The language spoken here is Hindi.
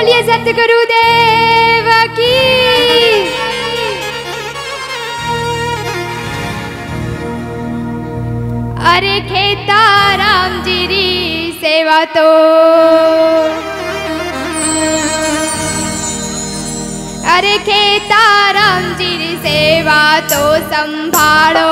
बोलिए सतगुरु देव की। अरे खेता राम जी री सेवा तो। अरे खेता राम जी री सेवा तो संभालो